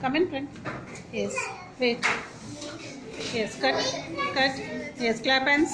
come in friend. Yes, wait. Yes, cut, cut. Yes, clap hands.